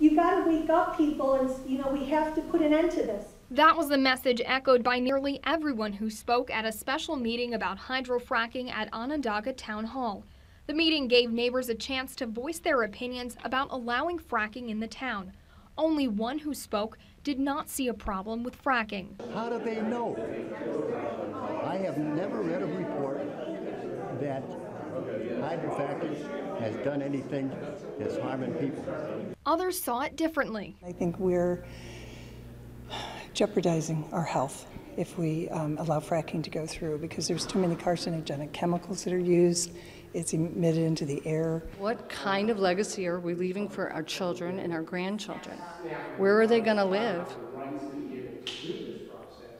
You gotta wake up, people, and, you know, we have to put an end to this. That was the message echoed by nearly everyone who spoke at a special meeting about hydrofracking at Onondaga Town Hall. The meeting gave neighbors a chance to voice their opinions about allowing fracking in the town. Only one who spoke did not see a problem with fracking. How do they know? I have never read a report that hydrofracking has done anything that's harming people. Others saw it differently. I think we're jeopardizing our health if we um, allow fracking to go through because there's too many carcinogenic chemicals that are used. It's emitted into the air. What kind of legacy are we leaving for our children and our grandchildren? Where are they going to live?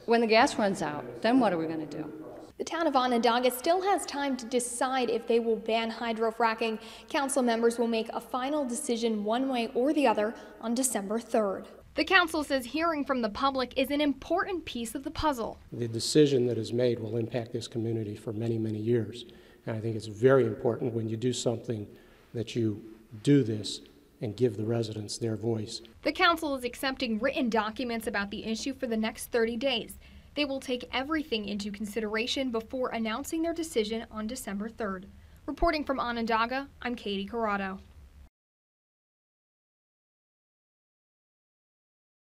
When the gas runs out, then what are we going to do? The town of Onondaga still has time to decide if they will ban hydrofracking. Council members will make a final decision one way or the other on December 3rd. The council says hearing from the public is an important piece of the puzzle. The decision that is made will impact this community for many, many years. And I think it's very important when you do something that you do this and give the residents their voice. The council is accepting written documents about the issue for the next 30 days. They will take everything into consideration before announcing their decision on December 3rd. Reporting from Onondaga, I'm Katie Corrado.